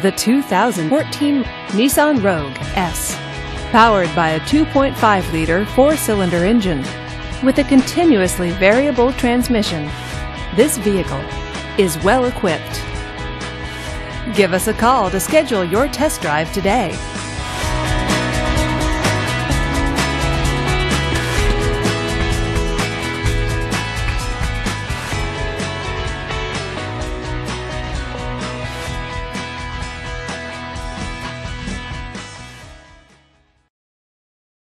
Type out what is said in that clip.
The 2014 Nissan Rogue S. Powered by a 2.5 liter four cylinder engine with a continuously variable transmission, this vehicle is well equipped. Give us a call to schedule your test drive today.